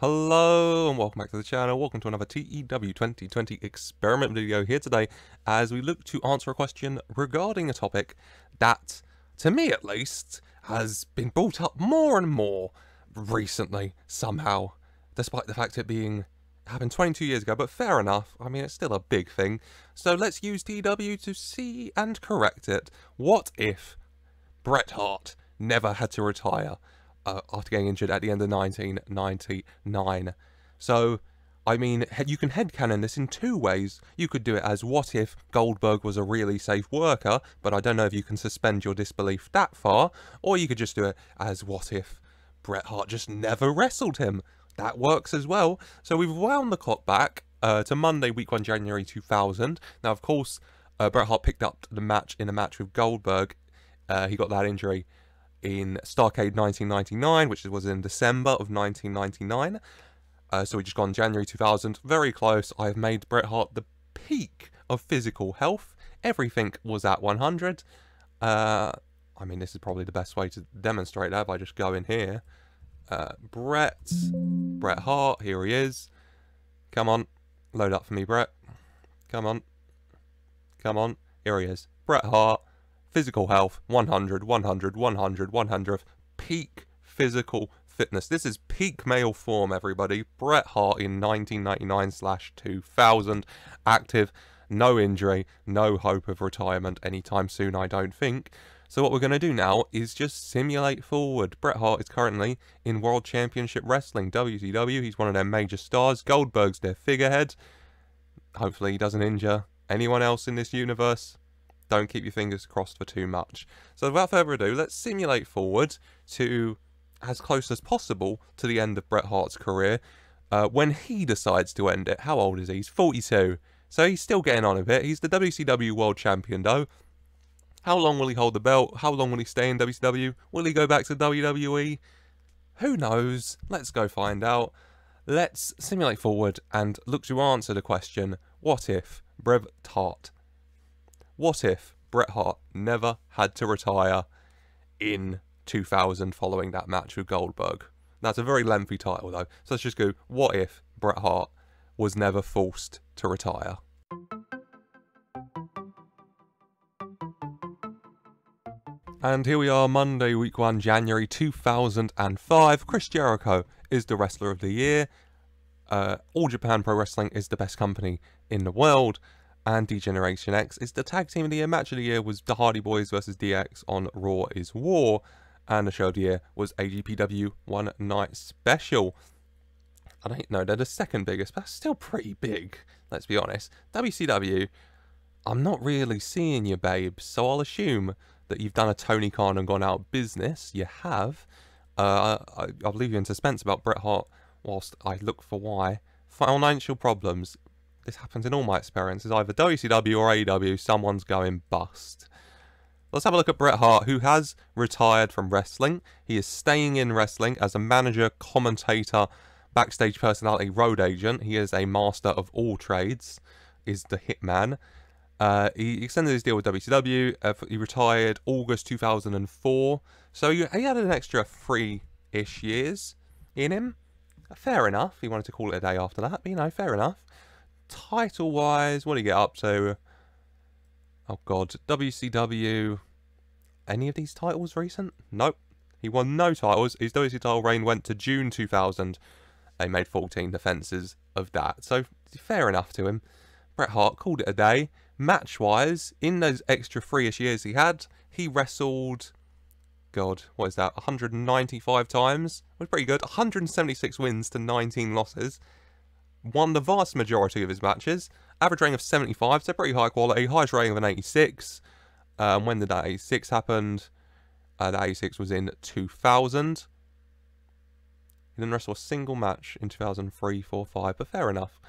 Hello and welcome back to the channel. Welcome to another TEW 2020 experiment video here today as we look to answer a question regarding a topic that, to me at least, has been brought up more and more recently somehow, despite the fact it being happened 22 years ago, but fair enough. I mean, it's still a big thing. So let's use TEW to see and correct it. What if Bret Hart never had to retire? Uh, after getting injured at the end of 1999. So, I mean, you can headcanon this in two ways. You could do it as what if Goldberg was a really safe worker, but I don't know if you can suspend your disbelief that far, or you could just do it as what if Bret Hart just never wrestled him. That works as well. So we've wound the clock back uh, to Monday, week 1, January 2000. Now, of course, uh, Bret Hart picked up the match in a match with Goldberg. Uh, he got that injury in Starrcade 1999, which was in December of 1999. Uh, so we just gone January 2000, very close. I've made Bret Hart the peak of physical health. Everything was at 100. Uh, I mean, this is probably the best way to demonstrate that by just going here. Uh, Bret, Bret Hart, here he is. Come on, load up for me, Bret. Come on, come on, here he is. Bret Hart, physical health 100 100 100 100 peak physical fitness. This is peak male form everybody. Bret hart in 1999 slash 2000 active no injury no hope of retirement anytime soon i don't think. So what we're going to do now is just simulate forward. Bret hart is currently in world championship wrestling wcw he's one of their major stars. Goldberg's their figurehead. Hopefully he doesn't injure anyone else in this universe don't keep your fingers crossed for too much. So without further ado, let's simulate forward to as close as possible to the end of Bret Hart's career. Uh, when he decides to end it, how old is he? He's 42. So he's still getting on a bit. He's the WCW World Champion though. How long will he hold the belt? How long will he stay in WCW? Will he go back to WWE? Who knows? Let's go find out. Let's simulate forward and look to answer the question, what if Bret Hart what if Bret Hart never had to retire in 2000 following that match with Goldberg? That's a very lengthy title though. So let's just go, what if Bret Hart was never forced to retire? And here we are, Monday, week 1, January 2005. Chris Jericho is the Wrestler of the Year. Uh, All Japan Pro Wrestling is the best company in the world and D-Generation X is the tag team of the year. Match of the year was the Hardy Boys versus DX on Raw is War, and the show of the year was AJPW One Night Special. I don't know, they're the second biggest, but still pretty big, let's be honest. WCW, I'm not really seeing you, babes, so I'll assume that you've done a Tony Khan and gone out business. You have. Uh, I, will leave you in suspense about Bret Hart whilst I look for why. Financial problems this happens in all my experiences, either WCW or AEW, someone's going bust. Let's have a look at Bret Hart, who has retired from wrestling. He is staying in wrestling as a manager, commentator, backstage personality, road agent. He is a master of all trades, is the hitman. Uh, he extended his deal with WCW. Uh, he retired August 2004. So he, he had an extra three-ish years in him. Fair enough. He wanted to call it a day after that, but you know, fair enough title wise, what do you get up to? Oh god, WCW. Any of these titles recent? Nope. He won no titles. His WCW title reign went to June 2000. They made 14 defences of that. So fair enough to him. Bret Hart called it a day. Match wise, in those extra three ish years he had, he wrestled. God, what is that? 195 times? It was pretty good. 176 wins to 19 losses won the vast majority of his matches. Average rating of 75, so pretty high quality. Highest rating of an 86. Um, when did that 86 happened? Uh, that 86 was in 2000. He didn't wrestle a single match in 2003, 4, 5, but fair enough.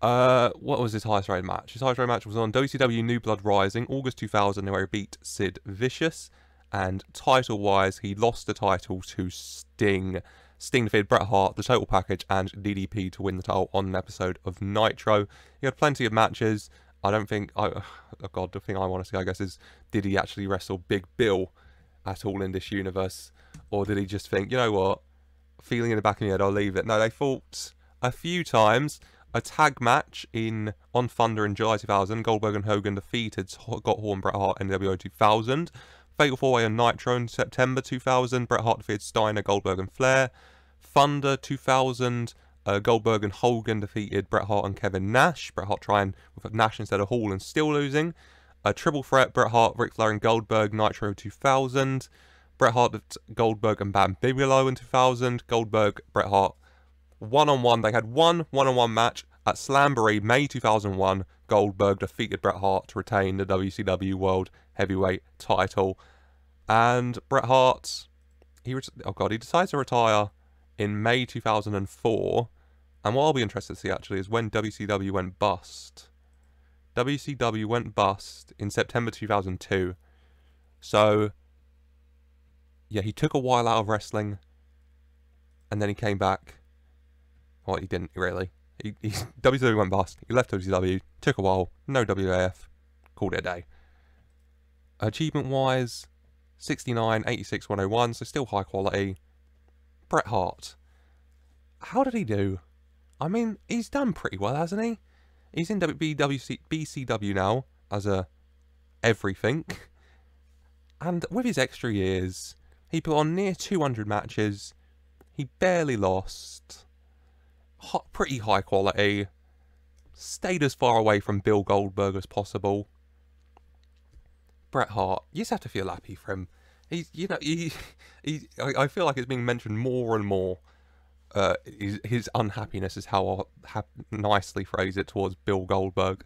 Uh, what was his highest rated match? His highest rated match was on WCW New Blood Rising, August 2000, where he beat Sid Vicious. And title-wise, he lost the title to Sting Sting defeated Bret Hart, the total package, and DDP to win the title on an episode of Nitro. He had plenty of matches. I don't think, I, oh God, the thing I want to see, I guess, is did he actually wrestle Big Bill at all in this universe? Or did he just think, you know what, feeling in the back of my head, I'll leave it. No, they fought a few times. A tag match in on Thunder in July 2000. Goldberg and Hogan defeated Hall and Bret Hart NWO 2000. Fatal 4 Way on Nitro in September 2000. Bret Hart defeated Steiner, Goldberg, and Flair. Thunder 2000. Uh, Goldberg and Hogan defeated Bret Hart and Kevin Nash. Bret Hart trying with Nash instead of Hall and still losing. A triple threat: Bret Hart, Ric Flair, and Goldberg. Nitro 2000. Bret Hart, Goldberg, and Bam Bigelow in 2000. Goldberg, Bret Hart, one on one. They had one one on one match at Slamboree, May 2001. Goldberg defeated Bret Hart to retain the WCW World Heavyweight title. And Bret Hart, he oh god, he decides to retire in May 2004. And what I'll be interested to see actually is when WCW went bust. WCW went bust in September 2002. So, yeah, he took a while out of wrestling and then he came back well, he didn't really. He, he WCW went bust. He left WCW. Took a while. No WAF. Called it a day. Achievement wise, 69, 86, 101. So still high quality. Bret Hart. How did he do? I mean, he's done pretty well, hasn't he? He's in WBWC, BCW now as a everything. And with his extra years, he put on near 200 matches. He barely lost hot, pretty high quality. Stayed as far away from Bill Goldberg as possible. Bret Hart, you just have to feel happy for him. He's, you know, he, he. I, I feel like it's being mentioned more and more. Uh, his, his unhappiness is how I'll have nicely phrase it towards Bill Goldberg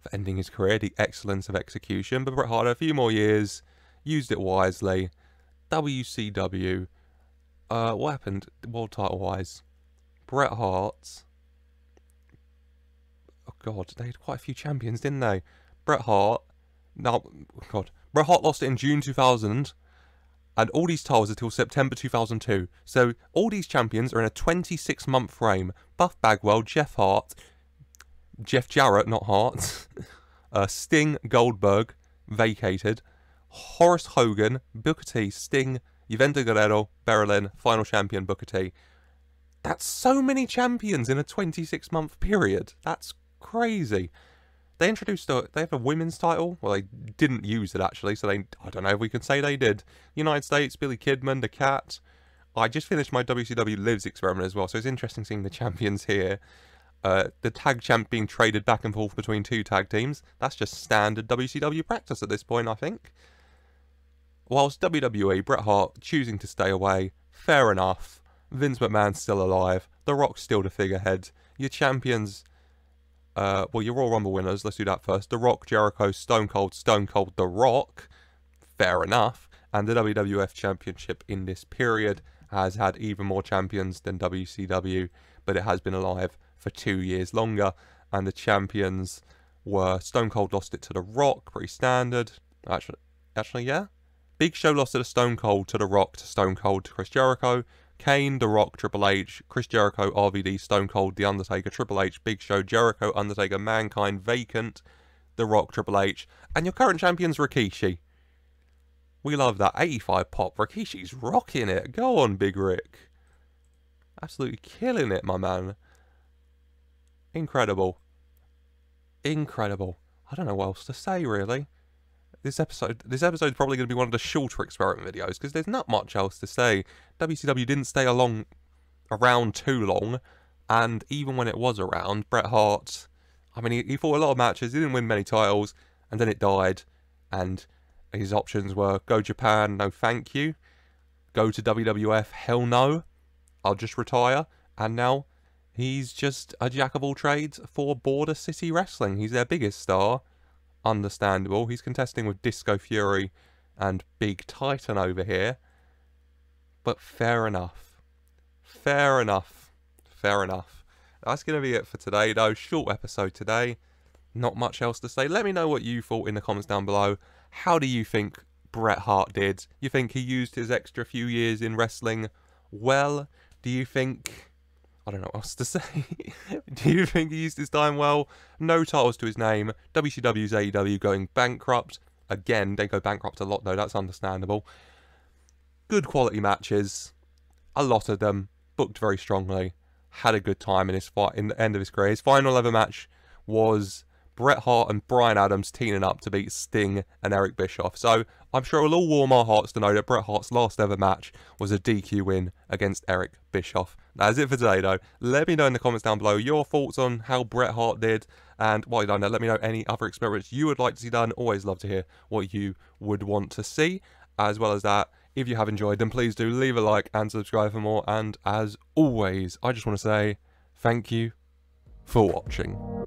for ending his career, the excellence of execution. But Bret Hart, a few more years, used it wisely. WCW. Uh, what happened world title wise? Bret Hart. Oh God, they had quite a few champions, didn't they? Bret Hart. No, God, Bret Hart lost it in June 2000, and all these titles until September 2002. So all these champions are in a 26 month frame. Buff Bagwell, Jeff Hart, Jeff Jarrett, not Hart, uh, Sting, Goldberg, vacated, Horace Hogan, Booker T, Sting, Juventud Guerrero, Berlin, final champion Booker T. That's so many champions in a 26 month period. That's crazy. They introduced a, they have a women's title. Well, they didn't use it actually, so they, I don't know if we can say they did. United States, Billy Kidman, the cat. I just finished my WCW Lives experiment as well, so it's interesting seeing the champions here. Uh, the tag champ being traded back and forth between two tag teams. That's just standard WCW practice at this point, I think. Whilst WWE, Bret Hart choosing to stay away, fair enough. Vince McMahon's still alive. The Rock's still the figurehead. Your champions, uh, well, your Royal Rumble winners. Let's do that first. The Rock, Jericho, Stone Cold, Stone Cold, The Rock. Fair enough. And the WWF Championship in this period has had even more champions than WCW, but it has been alive for two years longer. And the champions were Stone Cold lost it to The Rock, pretty standard. Actually, actually, yeah. Big Show lost it to Stone Cold to The Rock to Stone Cold to Chris Jericho. Kane, The Rock, Triple H, Chris Jericho, RVD, Stone Cold, The Undertaker, Triple H, Big Show, Jericho, Undertaker, Mankind, Vacant, The Rock, Triple H, and your current champion's Rikishi. We love that 85 pop. Rikishi's rocking it. Go on, Big Rick. Absolutely killing it, my man. Incredible. Incredible. I don't know what else to say, really this episode this episode is probably going to be one of the shorter experiment videos because there's not much else to say. WCW didn't stay along around too long, and even when it was around, Bret Hart, I mean, he, he fought a lot of matches, he didn't win many titles, and then it died, and his options were go Japan, no thank you, go to WWF, hell no, I'll just retire, and now he's just a jack of all trades for Border City Wrestling. He's their biggest star understandable. He's contesting with Disco Fury and Big Titan over here. But fair enough. Fair enough. Fair enough. That's going to be it for today, though. Short episode today. Not much else to say. Let me know what you thought in the comments down below. How do you think Bret Hart did? You think he used his extra few years in wrestling well? Do you think I don't know what else to say. Do you think he used his time well? No titles to his name. WCW's AEW going bankrupt. Again, they go bankrupt a lot though, that's understandable. Good quality matches. A lot of them. booked very strongly, had a good time in his fight in the end of his career. His final ever match was Bret Hart and Brian Adams teaming up to beat Sting and Eric Bischoff. So I'm sure it'll all warm our hearts to know that Bret Hart's last ever match was a DQ win against Eric Bischoff. That's it for today, though. Let me know in the comments down below your thoughts on how Bret Hart did. And while you're done there, let me know any other experiments you would like to see done. Always love to hear what you would want to see. As well as that, if you have enjoyed, then please do leave a like and subscribe for more. And as always, I just want to say thank you for watching.